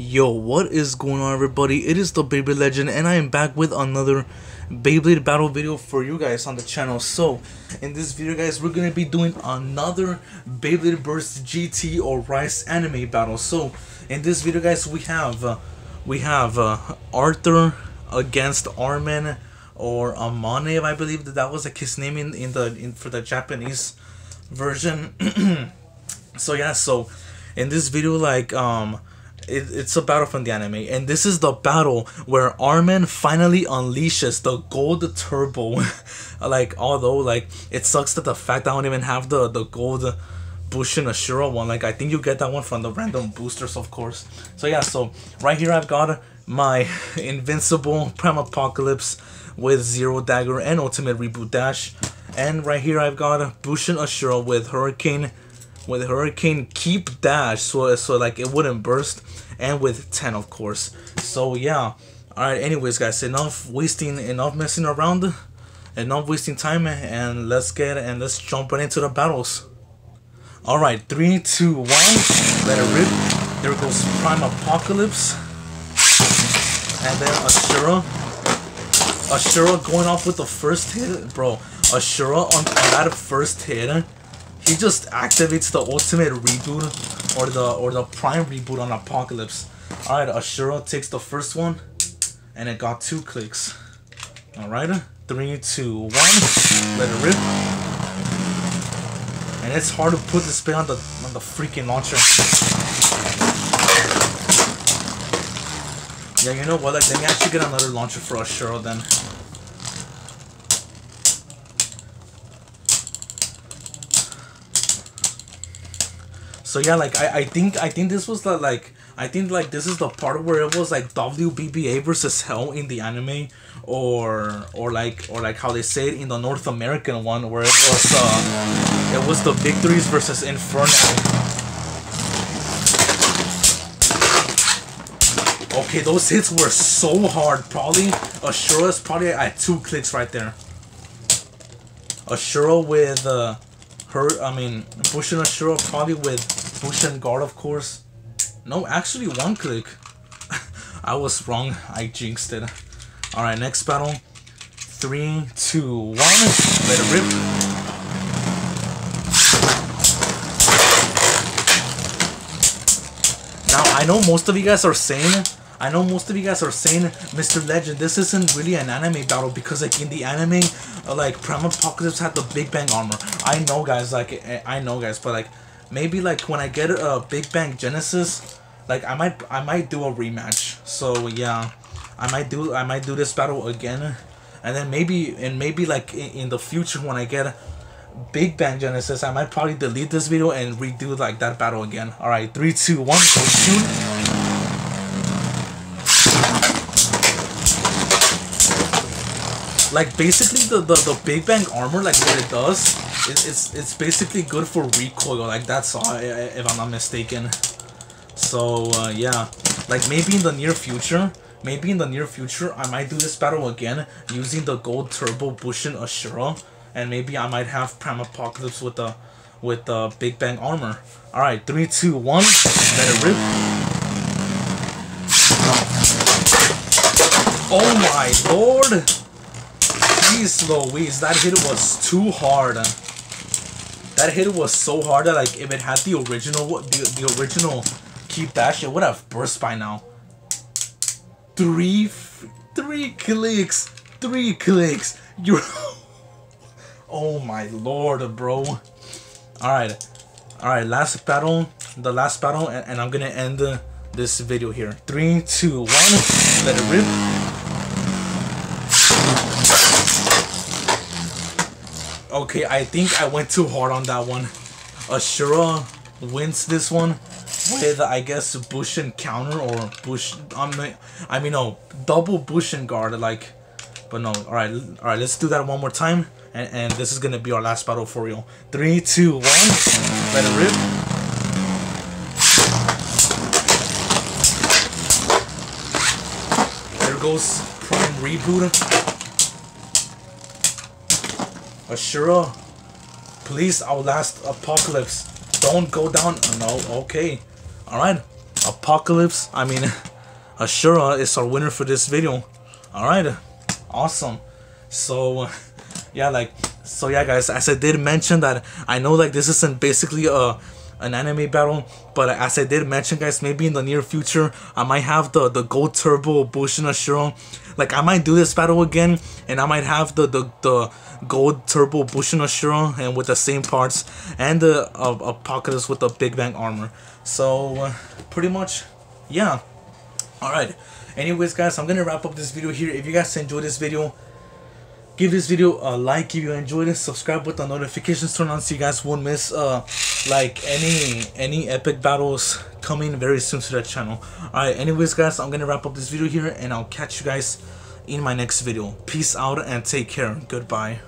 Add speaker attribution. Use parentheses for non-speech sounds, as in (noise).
Speaker 1: Yo, what is going on everybody? It is the Beyblade Legend and I am back with another Beyblade battle video for you guys on the channel. So, in this video guys, we're going to be doing another Beyblade Burst GT or Rise anime battle. So, in this video guys, we have uh, we have uh, Arthur against Arman or Amane, I believe that that was like his name in, in the in for the Japanese version. (clears throat) so yeah, so in this video like um it, it's a battle from the anime and this is the battle where Arman finally unleashes the gold turbo. (laughs) Like although like it sucks that the fact I don't even have the the gold Bushin Ashura one like I think you get that one from the random boosters of course. So yeah so right here I've got my (laughs) invincible Prime Apocalypse with Zero Dagger and Ultimate Reboot Dash. And right here I've got Bushin Ashura with Hurricane with Hurricane Keep Dash so so like it wouldn't burst. And with 10 of course. So yeah. Alright anyways guys enough wasting enough messing around. Enough wasting time and let's get and let's jump right into the battles. Alright three two one. Let it rip. There goes Prime Apocalypse. And then Ashura. Ashura going off with the first hit. Bro Ashura on, on that first hit he just activates the ultimate reboot or the or the prime reboot on Apocalypse. Alright, Ashura takes the first one and it got two clicks. Alright, three, two, one, let it rip. And it's hard to put the spin on the on the freaking launcher. Yeah, you know what? Like, let me actually get another launcher for Ashura then. So yeah, like I, I think I think this was the like I think like this is the part where it was like WBBA versus Hell in the anime, or or like or like how they say it in the North American one where it was uh it was the victories versus Inferno. Okay, those hits were so hard. Probably Ashura's probably at two clicks right there. Ashura with uh, her, I mean, Bushin Ashura probably with Bushin Guard, of course. No, actually one click. (laughs) I was wrong. I jinxed it. Alright, next battle. Three, two, one. Let it rip. Now, I know most of you guys are saying I know most of you guys are saying, Mr. Legend, this isn't really an anime battle because like in the anime, uh, like Prime Apocalypse had the Big Bang armor. I know guys, like I know guys, but like maybe like when I get a Big Bang Genesis, like I might I might do a rematch. So yeah, I might do I might do this battle again, and then maybe and maybe like in, in the future when I get a Big Bang Genesis, I might probably delete this video and redo like that battle again. All right, three, two, one, go shoot. like basically the, the the big bang armor like what it does it, it's it's basically good for recoil like that's all if i'm not mistaken. So uh, yeah. Like maybe in the near future maybe in the near future i might do this battle again using the gold turbo bushin ashura and maybe i might have prime apocalypse with the with the big bang armor. All right three two one. It rip. Oh my lord. Jeez Louise, that hit was too hard. That hit was so hard that like if it had the original the, the original keep dash, it would have burst by now. Three three clicks. Three clicks. You're (laughs) Oh my lord, bro. Alright. Alright, last battle. The last battle, and, and I'm gonna end uh, this video here. Three, two, one. Let it rip. Okay, I think I went too hard on that one. Ashura wins this one with, I guess, Bushin counter or Bush. I mean, I mean, no, double Bushin guard. Like, but no. All right, all right. Let's do that one more time, and and this is gonna be our last battle for real. Three, two, one. Let it rip. There goes Prime Reboot. Ashura, please outlast Apocalypse. Don't go down. Oh, no, okay. Alright. Apocalypse, I mean, (laughs) Ashura is our winner for this video. Alright, awesome. So, (laughs) yeah, like, so yeah, guys, as I did mention that I know like this isn't basically a an anime battle, but as I did mention, guys, maybe in the near future I might have the the Gold Turbo Bushin Ashura. Like I might do this battle again, and I might have the the the Gold Turbo Bushin Ashura and with the same parts, and the uh, Apocalypse with the Big Bang armor. So uh, pretty much, yeah. All right. Anyways, guys, I'm gonna wrap up this video here. If you guys enjoyed this video give this video a like if you enjoyed it. Subscribe with the notifications. Turned on so you guys won't miss uh like any any epic battles coming very soon to that channel. All right anyways guys i'm gonna wrap up this video here and i'll catch you guys in my next video. Peace out and take care. Goodbye